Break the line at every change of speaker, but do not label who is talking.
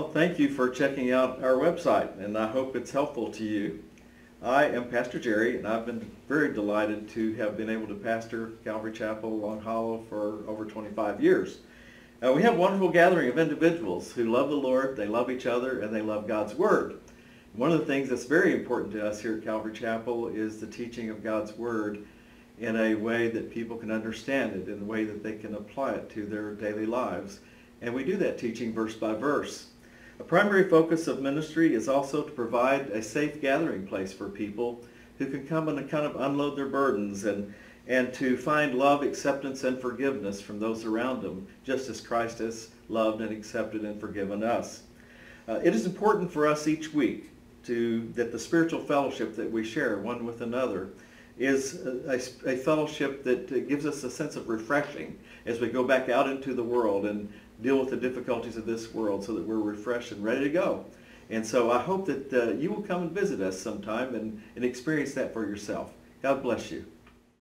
Well, thank you for checking out our website, and I hope it's helpful to you. I am Pastor Jerry, and I've been very delighted to have been able to pastor Calvary Chapel Long Hollow for over 25 years. Uh, we have a wonderful gathering of individuals who love the Lord, they love each other, and they love God's Word. One of the things that's very important to us here at Calvary Chapel is the teaching of God's Word in a way that people can understand it, in a way that they can apply it to their daily lives. And we do that teaching verse by verse. A primary focus of ministry is also to provide a safe gathering place for people who can come and kind of unload their burdens and, and to find love, acceptance, and forgiveness from those around them, just as Christ has loved and accepted and forgiven us. Uh, it is important for us each week to that the spiritual fellowship that we share one with another is a, a, fellowship that gives us a sense of refreshing as we go back out into the world and deal with the difficulties of this world so that we're refreshed and ready to go. And so I hope that uh, you will come and visit us sometime and, and experience that for yourself. God bless you.